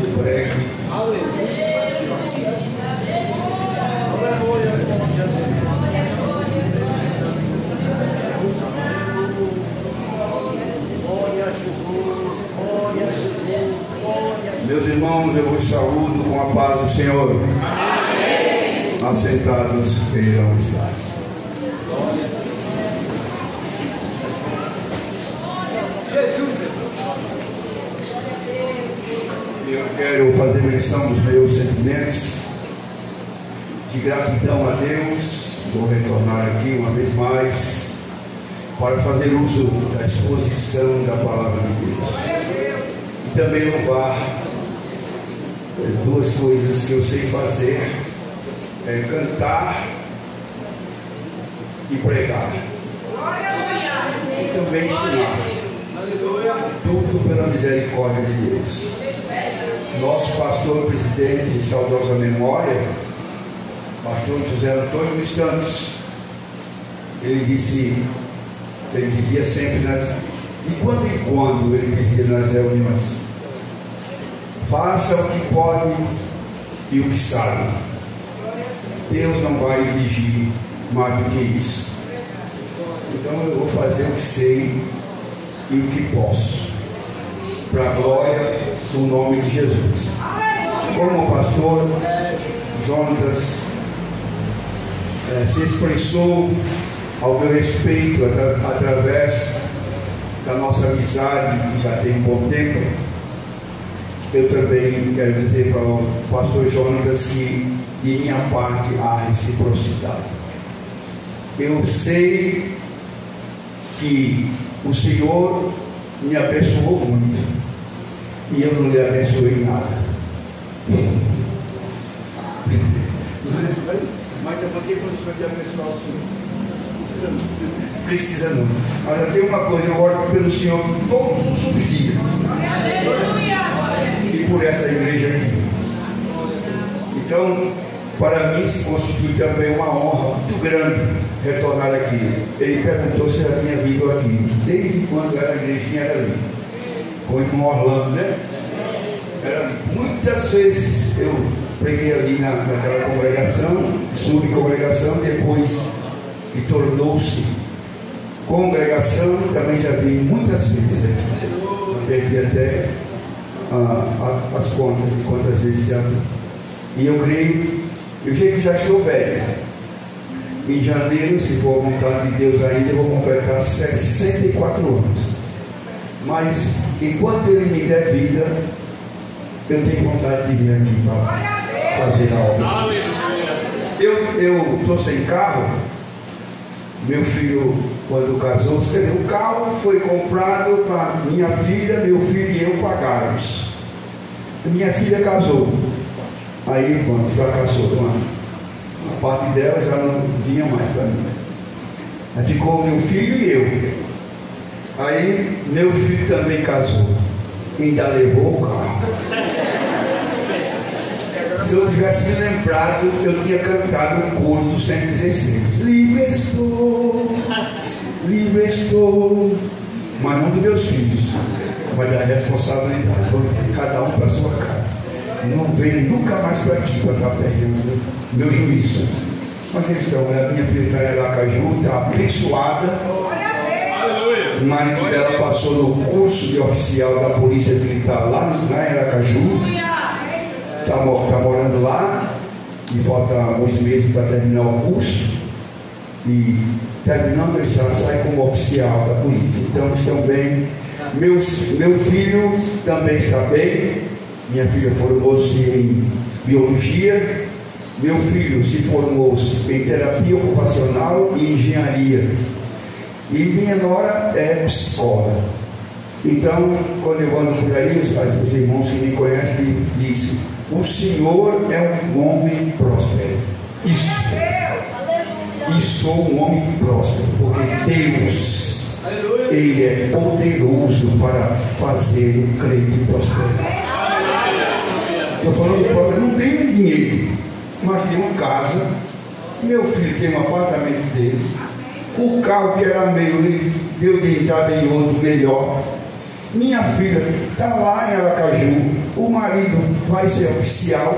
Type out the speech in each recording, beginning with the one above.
que pregue. Meus irmãos, eu vos saúdo com a paz do Senhor. Amém. Assentados queiram estar. Eu quero fazer menção dos meus sentimentos de gratidão a Deus. Vou retornar aqui uma vez mais para fazer uso da exposição da palavra de Deus. E também louvar é, duas coisas que eu sei fazer: é cantar e pregar. E também ensinar. Tudo pela misericórdia de Deus. Nosso pastor presidente de saudosa memória, pastor José Antônio dos Santos, ele disse, ele dizia sempre nas, de quando em quando ele dizia nas reuniões, faça o que pode e o que sabe. Deus não vai exigir mais do que isso. Então eu vou fazer o que sei e o que posso, para a glória do nome de Jesus. Como o pastor Jonas é, se expressou ao meu respeito atra, através da nossa amizade, que já tem um bom tempo, eu também quero dizer para o pastor Jonas que de minha parte há reciprocidade. Eu sei que o Senhor me abençoou muito e eu não lhe abençoei nada. Mas eu vou ter condições de abençoar o Senhor. Precisa não. Mas eu tenho uma coisa, eu oro pelo Senhor todos os dias. E por essa igreja aqui. Então, para mim se constitui também uma honra muito grande retornar aqui. Ele perguntou se já tinha vindo aqui. Desde quando era a igrejinha era ali. Com o irmão Orlando, né? Era, muitas vezes eu preguei ali na, naquela congregação, subcongregação, depois que tornou-se congregação, também já vi muitas vezes aqui. Perdi até ah, as contas de quantas vezes já vi. E eu creio eu sei que já estou velho. Em janeiro, se for a vontade de Deus ainda, eu vou completar 64 anos. Mas enquanto Ele me der vida, eu tenho vontade de vir aqui para fazer a obra. Eu estou sem carro. Meu filho, quando casou, quer dizer, o carro foi comprado para minha filha, meu filho e eu pagarmos. Minha filha casou. Aí, quando fracassou com a, a parte dela, já não vinha mais para mim. Aí ficou meu filho e eu. Aí, meu filho também casou. Ainda levou o carro. Se eu tivesse me lembrado, eu tinha cantado o coro do 116. Livre estou, livre estou. Mas não dos meus filhos, mas da responsabilidade. Cada um para sua casa não venho nunca mais para aqui para estar perdendo meu juízo. Mas estão, a minha filha está em Aracaju, está abençoada. O marido dela passou no curso de oficial da Polícia Militar lá, lá em Aracaju. Está tá morando lá. E falta uns meses para terminar o curso. E terminando, já sai como oficial da polícia. Então estão bem. Meus, meu filho também está bem. Minha filha formou-se em biologia, meu filho se formou em terapia ocupacional e engenharia. E minha nora é psicóloga. Então, quando eu ando por aí, os, os irmãos que me conhecem dizem: O Senhor é um homem próspero. Isso. E sou um homem próspero, porque Deus, Ele é poderoso para fazer o crente prosperar. Estou falando do próprio, não tenho dinheiro, mas tenho uma casa, meu filho tem um apartamento dele, o carro que era meio, ele deu de entrada em outro melhor. Minha filha está lá em Aracaju, o marido vai ser oficial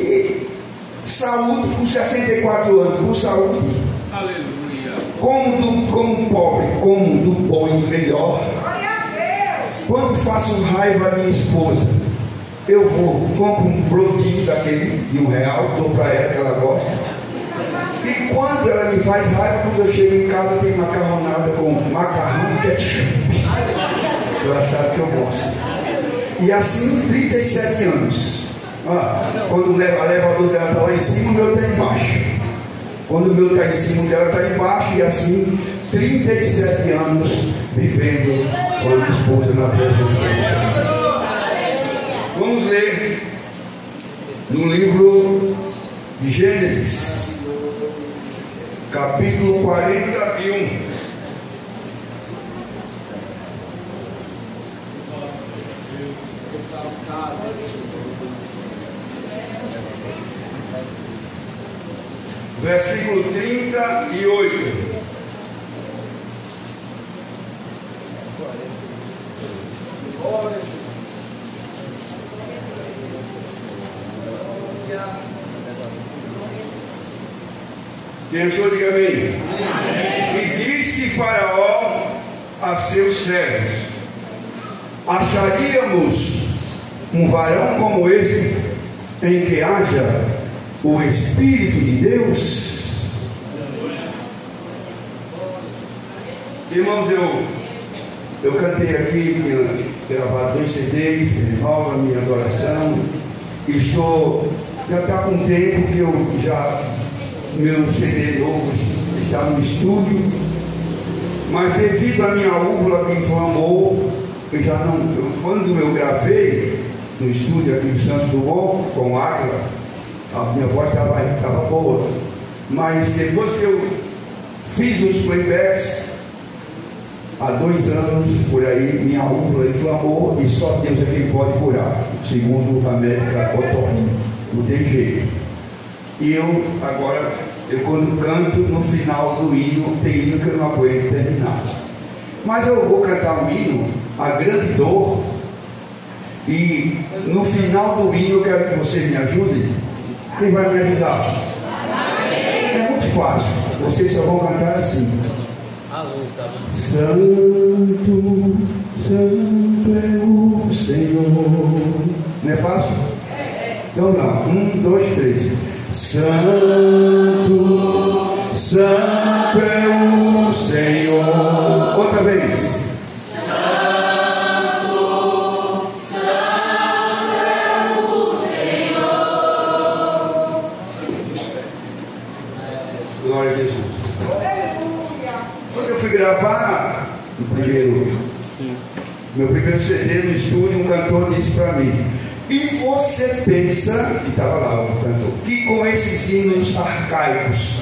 e saúde com 64 anos, com saúde. Aleluia. Como, do, como pobre, como do bom e do melhor. Quando faço raiva à minha esposa, eu vou, compro um brotinho daquele de um real, dou para ela que ela gosta. E quando ela me faz raiva, quando eu chego em casa tem macarronada com macarrão e ketchup. Ela sabe que eu gosto. E assim 37 anos. Ah, quando o elevador dela está lá em cima, o meu está embaixo. Quando o meu está em cima, o dela está embaixo. E assim 37 anos vivendo com a esposa na presença do Senhor. Vamos ler no livro de Gênesis, capítulo 41. Versículo 38. Quem achou, diga amém. E disse Faraó a seus servos: Acharíamos um varão como esse em que haja o Espírito de Deus? Irmãos, eu, eu cantei aqui, gravado dois CDs, renova minha adoração, e estou, já está com tempo que eu já, meu CD novo está no estúdio, mas devido à minha úvula que inflamou, eu já não, eu, quando eu gravei no estúdio aqui em Santos Dumont, com Águila, a minha voz estava boa. Mas depois que eu fiz os playbacks, há dois anos por aí, minha úvula inflamou e só Deus é quem pode curar, segundo a médica otorrino. Não tem jeito. E eu agora, eu quando canto, no final do hino, tem hino que eu não aguento terminar. Mas eu vou cantar um hino, a grande dor, e no final do hino eu quero que você me ajude. Quem vai me ajudar? É muito fácil. Vocês só vão cantar assim. Santo, Santo é o Senhor. Não é fácil? Então não. Um, dois, três. Santo, Santo é o Senhor. Outra vez. gravar o primeiro, meu primeiro CD no estúdio, um cantor disse para mim, e você pensa, e estava lá o cantor, que com esses hinos arcaicos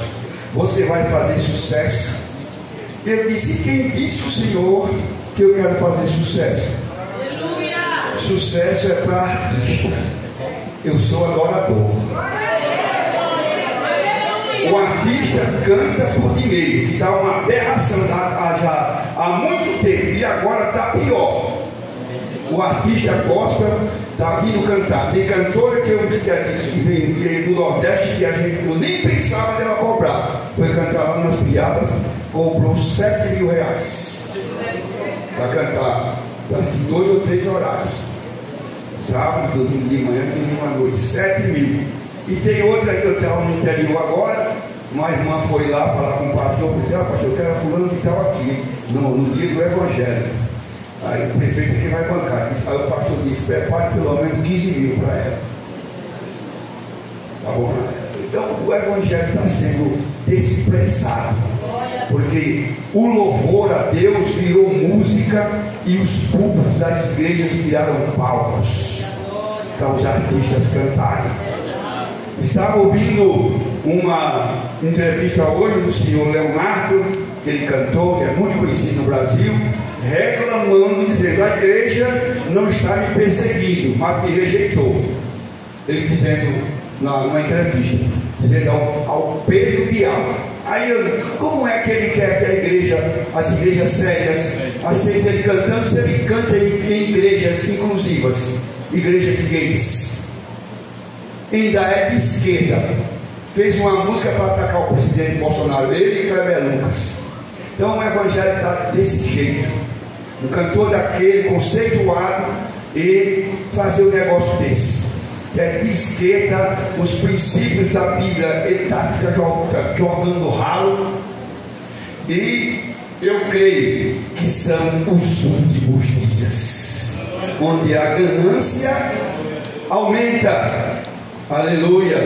você vai fazer sucesso? Eu disse, quem disse o Senhor que eu quero fazer sucesso? Aleluia. Sucesso é para artista. Eu sou adorador. O artista canta por dinheiro, que está uma aberração há, já, há muito tempo e agora está pior. O artista gospel está vindo cantar. Tem cantora que, eu, que, que vem que, do Nordeste que a gente nem pensava dela cobrar. Foi cantar lá nas piadas, cobrou 7 mil reais para cantar assim, dois ou três horários. Sábado, domingo de manhã, domingo à noite, 7 mil. E tem outra que eu estava no interior agora, uma irmã foi lá falar com o pastor, disse, ah, pastor, eu quero fulano que estava aqui, no, no, dia do Evangelho. Aí o prefeito que vai bancar. Aí o pastor disse, prepare pelo menos 15 mil para ela. Tá bom? Então o Evangelho está sendo desprezado. Porque o louvor a Deus virou música e os públicos das igrejas viraram palcos para os artistas cantarem. Estava ouvindo uma entrevista hoje do senhor Leonardo, ele cantor, que é muito conhecido no Brasil, reclamando, dizendo: a igreja não está me perseguindo, mas me rejeitou. Ele dizendo na, numa entrevista, dizendo ao, ao Pedro Bial, Aí, como é que ele quer que a igreja, as igrejas sérias, aceitem ele cantando se ele canta em, em igrejas inclusivas, igreja de gays? Ainda é de esquerda. Fez uma música para atacar o presidente Bolsonaro, ele e Cleber Lucas. Então o evangelho está desse jeito. Um cantor daquele conceituado e fazer um negócio desse é de esquerda, os princípios da Bíblia, ele está jogando, jogando ralo. E eu creio que são os últimos dias, onde a ganância aumenta, aleluia,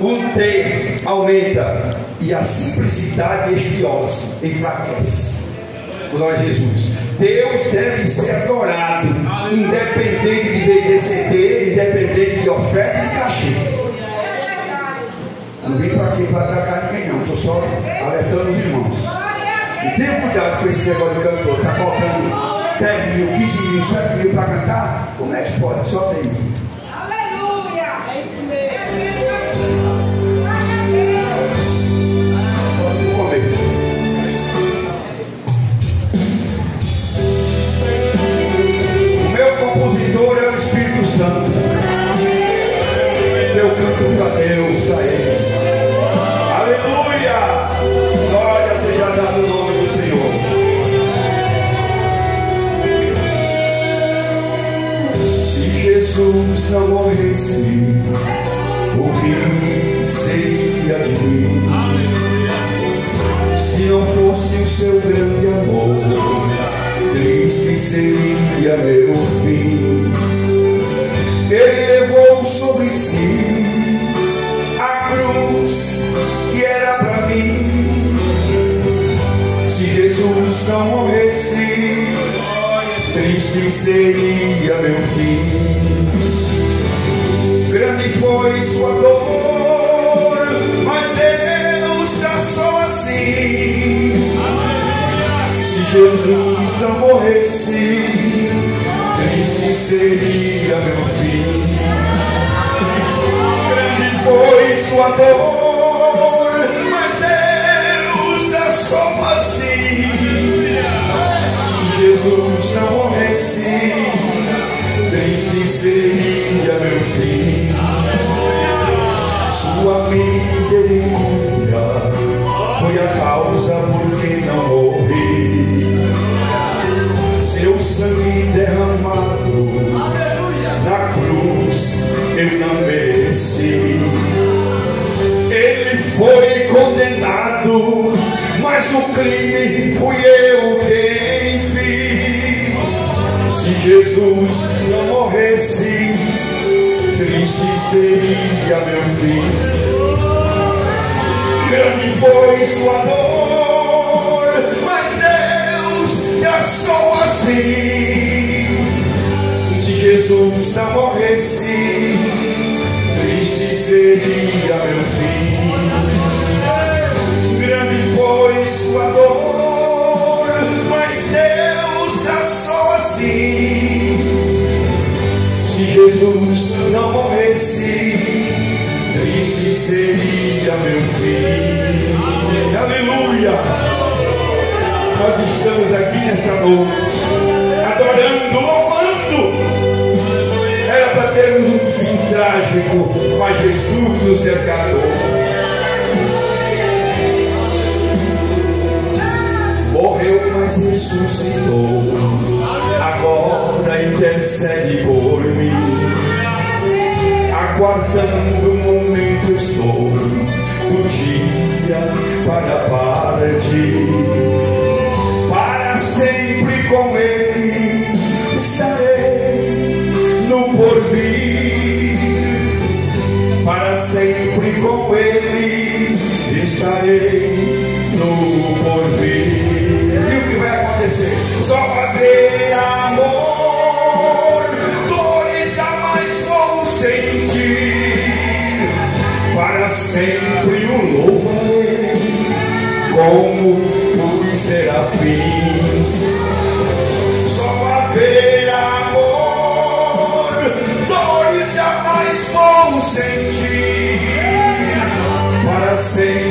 o ter aumenta, e a simplicidade esfriosa, enfraquece. Glória a Jesus. Deus deve ser adorado, independente de VDCD, independente de oferta e de cachê. Não vim para aqui para atacar ninguém, não. Estou só alertando os irmãos. E tenha cuidado com esse negócio de cantor. Está faltando 10 mil, 15 mil, 7 mil para cantar? Como é que pode? Só tem mil. Triste seria meu fim grande foi sua dor, mas Deus traçou assim. Se Jesus não morresse, triste seria meu fim. Grande foi sua dor, mas o crime fui eu quem fiz. Se Jesus não morresse, triste seria meu fim. Grande foi sua dor, mas Deus gastou assim. Se Jesus não morresse, triste seria meu fim. Sua dor, mas Deus gastou assim. Se Jesus não morresse, triste seria meu fim. Aleluia! Nós estamos aqui nesta noite, adorando, louvando. Era para termos um fim trágico, mas Jesus nos resgatou. Mas ressuscitou. Agora intercede por mim aguardando o momento estou do dia para partir. Para sempre com ele estarei no porvir. Para sempre com ele estarei no porvir. consentir para sempre.